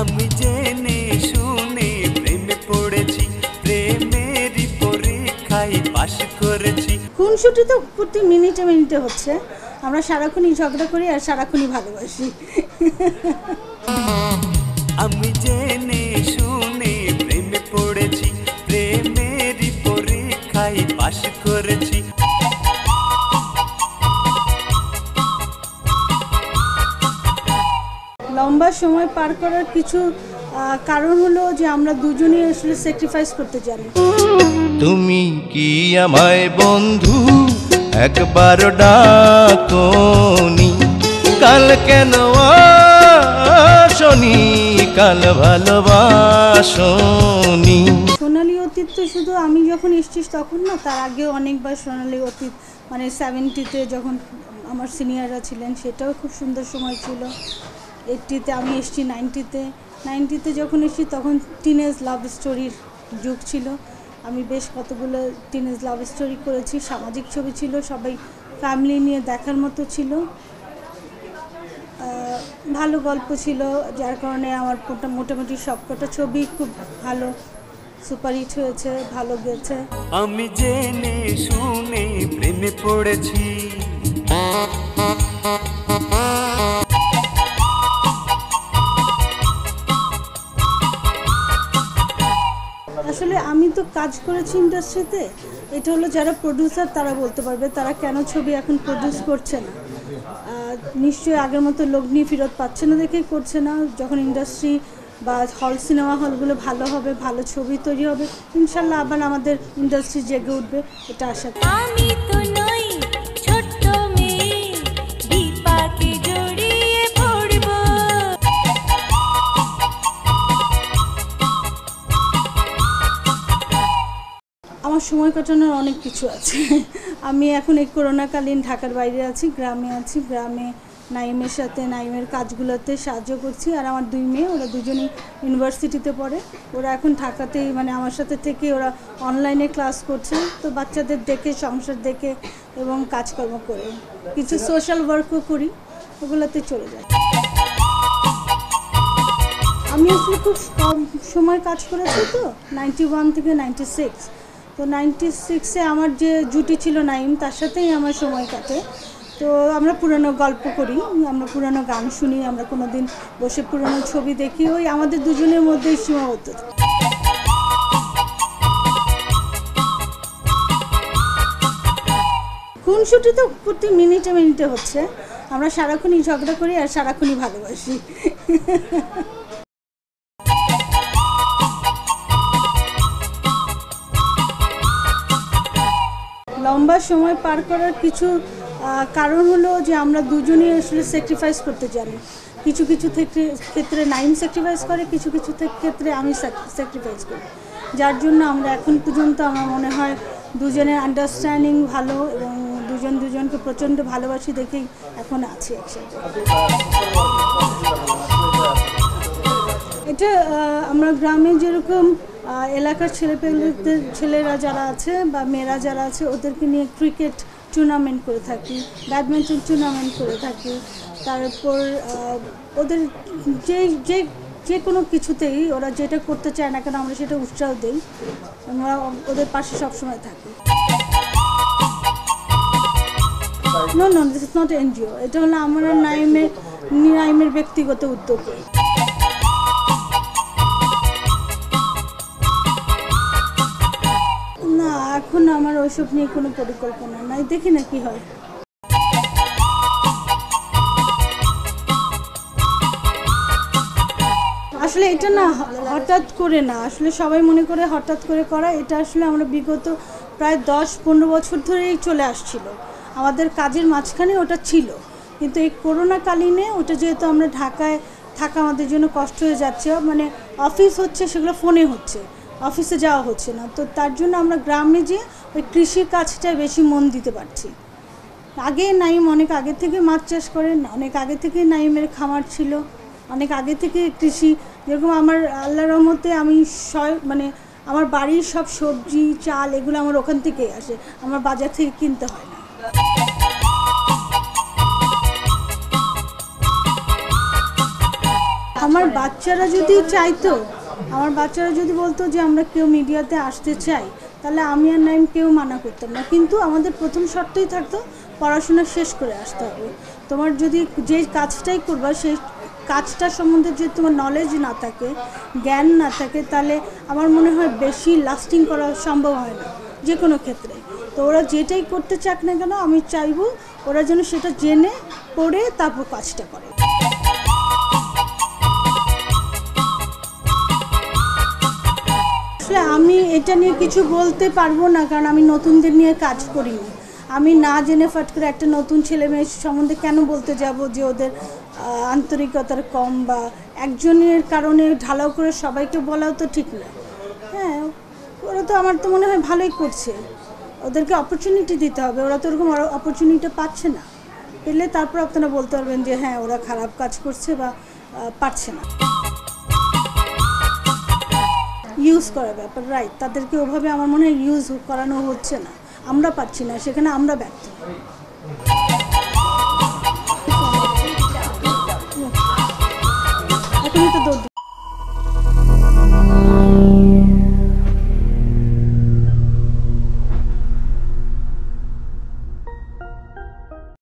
আমি জেনে শুনে প্রেমে পড়েছি প্রেমেরই পরীক্ষায় পাশ করেছি। খুনসুটি তো প্রতি মিনিটে মিনিটে হচ্ছে। আমরা সারাক্ষণই ঝগড়া করি আর সারাক্ষণই ভালোবাসি। আমি জেনে শুনে প্রেমে পড়েছি প্রেমেরই পরীক্ষায় পাশ করেছি লম্বা সময় পার করার কিছু কারণ হলো যে আমরা দুজনেই আসলে স্যাক্রিফাইস করতে জানি। তুমি কি আমায় বন্ধু? একবার ডাকনি। কাল কেন আসনি? কাল ভালোবাসনি। সোনালী অতীত তো শুধু আমি যখন এসছিস তখন না তার আগেও অনেকবার সোনালী অতীত মানে সেভেন্টিতে যখন আমার সিনিয়ররা ছিলেন সেটাও খুব সুন্দর সময় ছিল। এইটটিতে আমি এসছি নাইনটিতে নাইনটিতে যখন এসছি তখন টিনেজ লাভ স্টোরির যুগ ছিল। আমি বেশ কতগুলো টিনেজ লাভ স্টোরি করেছি, সামাজিক ছবি ছিল, সবাই ফ্যামিলি নিয়ে দেখার মতো ছিল। ভালো গল্প ছিল, যার কারণে আমার মোটা- মোটামুটি সবকটা ছবি খুব ভালো সুপারহিট হয়েছে, ভালো গেছে। আমি জেনে শুনে প্রেমে পড়েছি। কাজ করেছি ইন্ডাস্ট্রিতে, এটা হলো যারা প্রডিউসার তারা বলতে পারবে, তারা কেন ছবি এখন প্রডিউস করছে না। নিশ্চয়ই আগের মতো লগ্নি ফেরত পাচ্ছে না দেখেই করছে না, যখন ইন্ডাস্ট্রি বা হল সিনেমা হলগুলো ভালো হবে, ভালো ছবি তৈরি হবে, ইনশাল্লাহ আবার আমাদের ইন্ডাস্ট্রি জেগে উঠবে, এটা আশা করি। সময় কাটানোর অনেক কিছু আছে। আমি এখন এই করোনাকালীন ঢাকার বাইরে আছি, গ্রামে আছি। গ্রামে নাইমের সাথে নাইমের কাজগুলোতে সাহায্য করছি। আর আমার দুই মেয়ে, ওরা দুজনেই ইউনিভার্সিটিতে পড়ে। ওরা এখন ঢাকাতেই মানে আমার সাথে থেকে ওরা অনলাইনে ক্লাস করছে। তো বাচ্চাদের দেখে, সংসার দেখে এবং কাজকর্ম করে। কিছু সোশ্যাল ওয়ার্কও করি, ওগুলোতে চলে যায় আমি আসলে খুব কম সময় কাজ করেছি তো নাইনটি ওয়ান থেকে নাইনটি সিক্স তো নাইনটি সিক্সে আমার যে জুটি ছিল নাইম, তার সাথেই আমার সময় কাটে। তো আমরা পুরনো গল্প করি, আমরা পুরনো গান শুনি, আমরা কোনো দিন বসে পুরনো ছবি দেখি, ওই আমাদের দুজনের মধ্যেই সীমাবদ্ধ। খুনসুটি তো প্রতি মিনিটে মিনিটে হচ্ছে। আমরা সারাক্ষণই ঝগড়া করি আর সারাক্ষণই ভালোবাসি। লম্বা সময় পার করার কিছু কারণ হলো যে আমরা দুজনেই আসলে স্যাক্রিফাইস করতে জানি। কিছু কিছু ক্ষেত্রে নাইম স্যাক্রিফাইস করে, কিছু কিছু ক্ষেত্রে আমি স্যাক্রিফাইস করি। যার জন্য আমরা এখন পর্যন্ত আমার মনে হয় দুজনের আন্ডারস্ট্যান্ডিং ভালো এবং দুজন দুজনকে প্রচণ্ড ভালোবাসি দেখেই এখন আছি একসাথে। এটা আমরা গ্রামে যেরকম এলাকার ছেলেপেলেদের ছেলেরা যারা আছে বা মেয়েরা যারা আছে, ওদেরকে নিয়ে ক্রিকেট টুর্নামেন্ট করে থাকি ব্যাডমিন্টন টুর্নামেন্ট করে থাকি। তারপর ওদের যে যে যে কোনো কিছুতেই ওরা যেটা করতে চায় না কেন আমরা সেটা উৎসাহ দিই। আমরা ওদের পাশে সবসময় থাকি। No no this is not NGO এটা হলো আমরা নাইমের নাইমের ব্যক্তিগত উদ্যোগ। ওইসব নিয়ে কোনো পরিকল্পনা নাই। দেখি না কি হয়। আসলে এটা না, হঠাৎ করে না। আসলে সবাই মনে করে হঠাৎ করে করা। এটা আসলে আমরা বিগত প্রায় দশ পনেরো বছর ধরেই চলে আসছিল। আমাদের কাজের মাঝখানে ওটা ছিল। কিন্তু এই করোনাকালীনে ওটা যেহেতু আমরা ঢাকায় থাকা আমাদের জন্য কষ্ট হয়ে যাচ্ছে মানে অফিস হচ্ছে সেগুলো ফোনে হচ্ছে। অফিসে যাওয়া হচ্ছে না। তো তার জন্য আমরা গ্রামে যে ওই কৃষির কাজটায় বেশি মন দিতে পারছি। আগে নাইম অনেক আগে থেকে মাছ চাষ করেন অনেক আগে থেকে নাইমের খামার ছিল, অনেক আগে থেকে কৃষি। যেরকম আমার আল্লাহ রহমতে আমি সয় মানে আমার বাড়ির সব সবজি, চাল এগুলো আমার ওখান থেকেই আসে, আমার বাজার থেকে কিনতে হয় না। আমার বাচ্চারা যদি চাইতো, আমার বাচ্চারা যদি বলতো যে আমরা কেউ মিডিয়াতে আসতে চাই তাহলে আমি আর নাইম কেউ মানা করতাম না। কিন্তু আমাদের প্রথম শর্তই থাকতো, পড়াশোনা শেষ করে আসতে হবে। তোমার যদি যে কাজটাই করবা সেই কাজটার সম্বন্ধে যদি তোমার নলেজ না থাকে, জ্ঞান না থাকে, তাহলে আমার মনে হয় বেশি লাস্টিং করা সম্ভব হয় না যে কোনো ক্ষেত্রে। তো ওরা যেটাই করতে চাক না কেন, আমি চাইব ওরা যেন সেটা জেনে, পড়ে, তারপর কাজটা করে। আসলে আমি এটা নিয়ে কিছু বলতে পারব না, কারণ আমি নতুনদের নিয়ে কাজ করিনি। আমি না জেনে ফাট করে একটা নতুন ছেলে মেয়ে সম্বন্ধে কেন বলতে যাব যে ওদের আন্তরিকতার কম বা একজনের কারণে ঢালাও করে সবাইকে বলাও তো ঠিক না। হ্যাঁ ওরা তো আমার তো মনে হয় ভালোই করছে। ওদেরকে অপরচুনিটি দিতে হবে, ওরা তো ওরকম অপরচুনিটি পাচ্ছে না। পেলে তারপর আপনারা বলতে পারবেন যে হ্যাঁ ওরা খারাপ কাজ করছে বা পারছে না। ইউজ করার ব্যাপার রাইট তাদেরকে ওভাবে আমার মনে হয় ইউজ করানো হচ্ছে না। আমরা পাচ্ছি না, সেখানে আমরা ব্যর্থ।